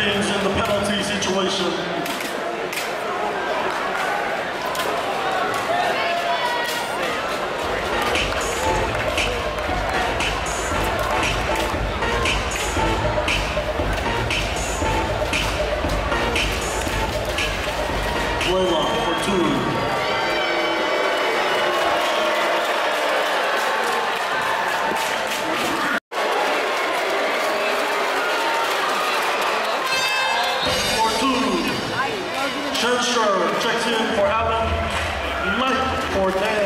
who's in the penalty situation. Blaylock for two. Shenster checks in for Allen. Light for.